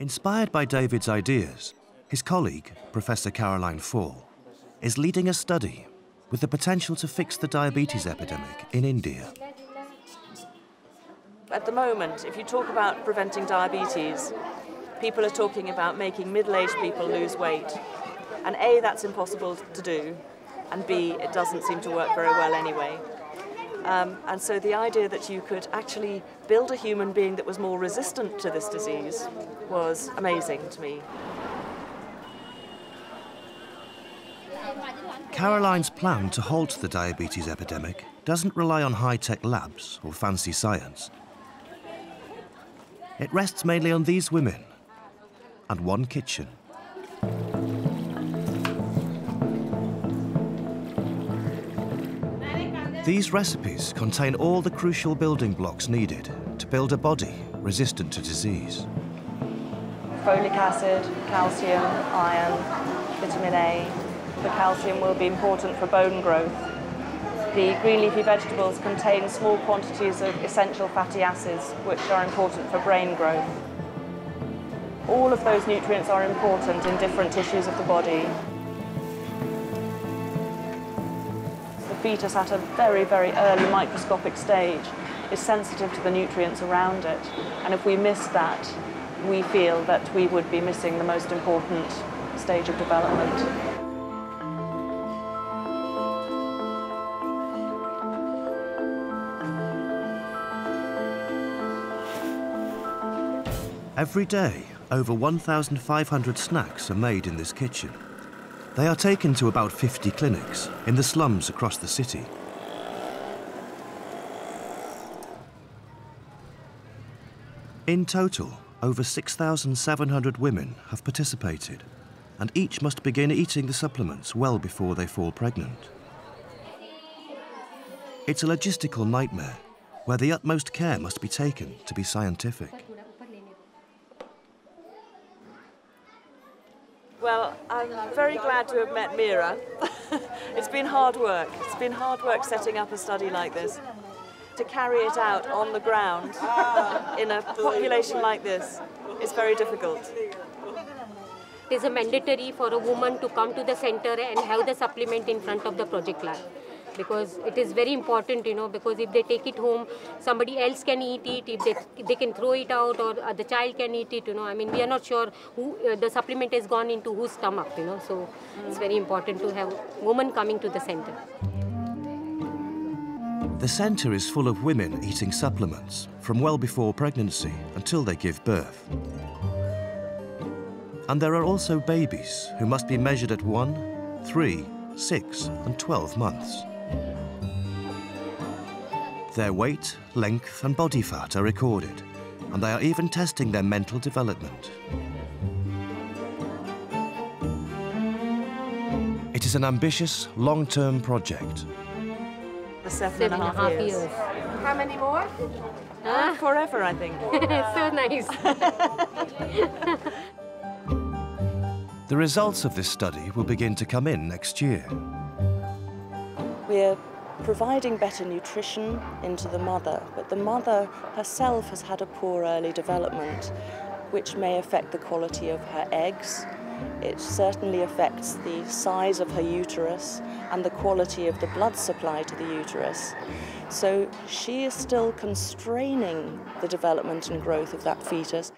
Inspired by David's ideas, his colleague, Professor Caroline Fall, is leading a study with the potential to fix the diabetes epidemic in India. At the moment, if you talk about preventing diabetes, people are talking about making middle-aged people lose weight. And A, that's impossible to do, and B, it doesn't seem to work very well anyway. Um, and so the idea that you could actually build a human being that was more resistant to this disease was amazing to me. Caroline's plan to halt the diabetes epidemic doesn't rely on high-tech labs or fancy science. It rests mainly on these women and one kitchen. These recipes contain all the crucial building blocks needed to build a body resistant to disease. Folic acid, calcium, iron, vitamin A. The calcium will be important for bone growth. The green leafy vegetables contain small quantities of essential fatty acids, which are important for brain growth. All of those nutrients are important in different tissues of the body. Fetus at a very, very early microscopic stage is sensitive to the nutrients around it. And if we miss that, we feel that we would be missing the most important stage of development. Every day, over 1,500 snacks are made in this kitchen. They are taken to about 50 clinics in the slums across the city. In total, over 6,700 women have participated, and each must begin eating the supplements well before they fall pregnant. It's a logistical nightmare, where the utmost care must be taken to be scientific. Well, I'm very glad to have met Mira. it's been hard work. It's been hard work setting up a study like this. To carry it out on the ground ah. in a population like this is very difficult. It is a mandatory for a woman to come to the center and have the supplement in front of the project lab because it is very important, you know, because if they take it home, somebody else can eat it, if they, they can throw it out or uh, the child can eat it, you know. I mean, we are not sure who uh, the supplement has gone into whose stomach, you know. So it's very important to have women coming to the center. The centre is full of women eating supplements from well before pregnancy until they give birth. And there are also babies who must be measured at 1, 3, 6 and 12 months. Their weight, length and body fat are recorded, and they are even testing their mental development. It is an ambitious, long-term project. Seven, seven and a half, years. years. How many more? Uh, forever, I think. so nice. the results of this study will begin to come in next year. We're providing better nutrition into the mother, but the mother herself has had a poor early development, which may affect the quality of her eggs. It certainly affects the size of her uterus and the quality of the blood supply to the uterus. So she is still constraining the development and growth of that fetus.